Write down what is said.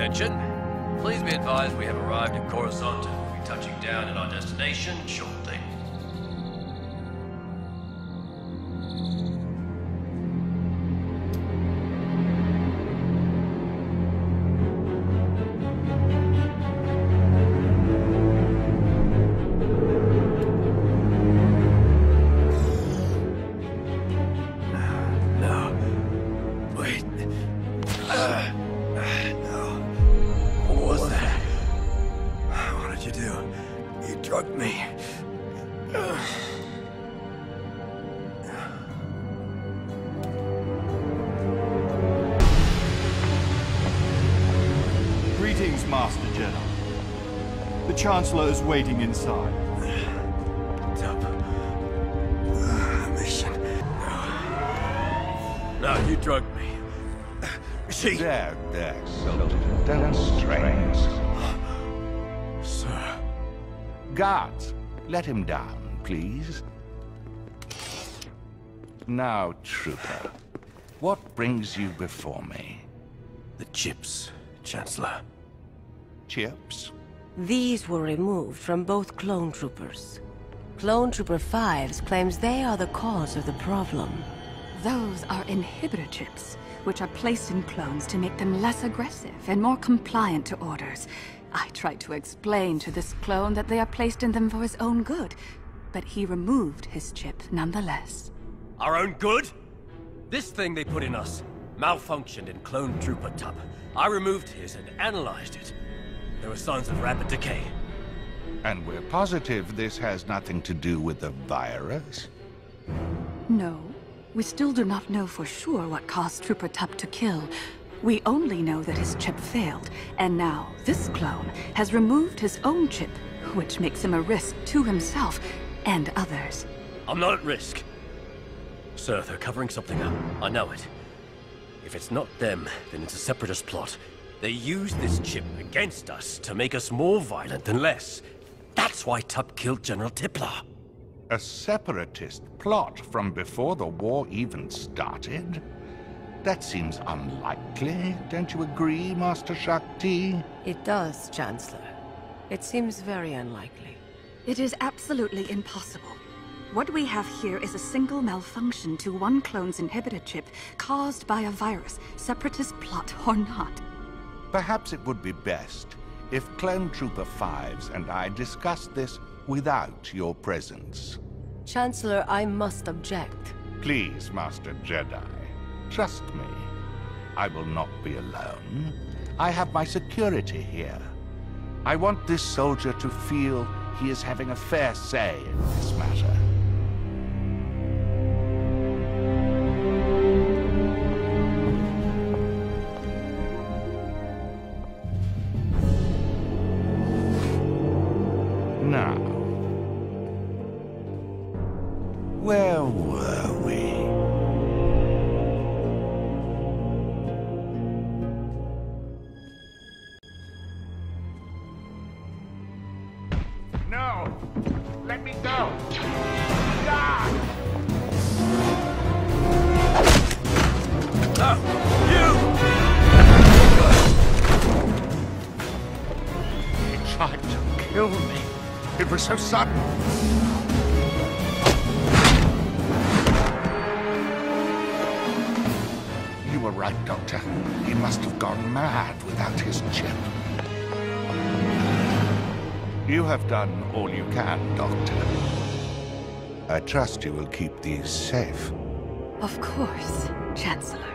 Attention. Please be advised we have arrived at Coruscant and will be touching down at our destination shortly. Greetings, Master Jedi. The Chancellor is waiting inside. Top. Uh, mission. No. No, you drugged me. She. There, there, soldier. Don't. Sir. Guards, let him down, please. Now, Trooper, what brings you before me? The chips, Chancellor. Chips? These were removed from both clone troopers. Clone Trooper Fives claims they are the cause of the problem. Those are inhibitor chips, which are placed in clones to make them less aggressive and more compliant to orders. I tried to explain to this clone that they are placed in them for his own good, but he removed his chip nonetheless. Our own good? This thing they put in us malfunctioned in Clone Trooper Tup. I removed his and analyzed it. There were signs of rapid decay. And we're positive this has nothing to do with the virus? No, we still do not know for sure what caused Trooper Tup to kill. We only know that his chip failed, and now this clone has removed his own chip, which makes him a risk to himself and others. I'm not at risk. Sir, they're covering something up. I know it. If it's not them, then it's a separatist plot. They used this chip against us to make us more violent than less. That's why Tup killed General Tiplar. A separatist plot from before the war even started? That seems unlikely, don't you agree, Master Shaak Ti? It does, Chancellor. It seems very unlikely. It is absolutely impossible. What we have here is a single malfunction to one clone's inhibitor chip caused by a virus, separatist plot or not. Perhaps it would be best if Clone Trooper Fives and I discussed this without your presence. Chancellor, I must object. Please, Master Jedi, trust me. I will not be alone. I have my security here. I want this soldier to feel he is having a fair say in this matter. Where were we? No! Let me go! God! No! You! He tried to kill me. It was so sudden. Right, Doctor. He must have gone mad without his chip. You have done all you can, Doctor. I trust you will keep these safe. Of course, Chancellor.